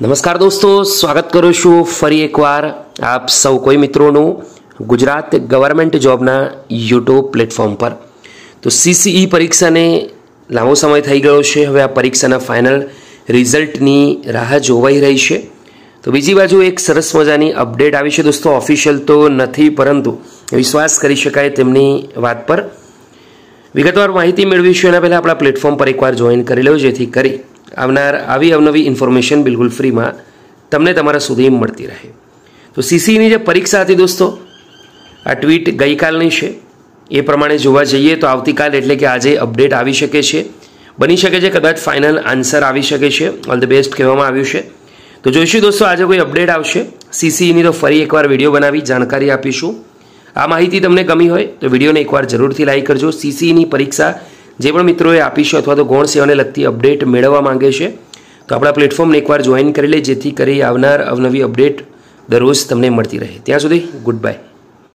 નમસ્કાર દોસ્તો, સ્વાગત કરું છું ફરી એકવાર આપ સૌ કોઈ મિત્રોનું ગુજરાત ગવર્મેન્ટ જોબના યુટ્યુબ પ્લેટફોર્મ પર. તો સીસીઈ પરીક્ષાને લાંબો સમય થઈ ગયો છે, હવે આ પરીક્ષાના ફાઇનલ રિઝલ્ટની રાહ જોવાઈ રહી છે. તો બીજી બાજુ એક સરસ મજાની અપડેટ આવી છે દોસ્તો ઓફિશિયલ તો નથી, પરંતુ વિશ્વાસ કરી શકાય તેમની વાત પર. વિગતવાર માહિતી મેળવીશું, એના પહેલાં આપણા પ્લેટફોર્મ પર એકવાર જોઈન કરી લો જેથી કરી આવનાર આવી અવનવી ઇન્ફોર્મેશન બિલકુલ ફ્રીમાં તમને તમારા સુધી મળતી રહે. તો સીસીની જે પરીક્ષા હતી દોસ્તો, આ ટ્વીટ ગઈકાલની છે. એ પ્રમાણે જોવા જઈએ તો આવતીકાલ એટલે કે આજે અપડેટ આવી શકે છે. બની શકે છે કદાચ ફાઇનલ આન્સર આવી શકે છે. ઓલ ધ બેસ્ટ કહેવામાં આવ્યું છે. તો જોઈશું દોસ્તો, આજે કોઈ અપડેટ આવશે. સીસીઈની તો ફરી એકવાર વીડિયો બનાવી, જાણકારી આપીશું. આ માહિતી તમને ગમી હોય તો વિડીયોને એકવાર જરૂરથી લાઈક કરજો. સીસીઈની પરીક્ષા જે પણ મિત્રોએ આપીશું અથવા તો ગૌણ સેવાને લગતી અપડેટ મેળવવા માંગે છે, તો આપણા પ્લેટફોર્મને એકવાર જોઈન કરી લે, જેથી કરી આવનાર અવનવી અપડેટ દરરોજ તમને મળતી રહે. ત્યાં સુધી ગુડ બાય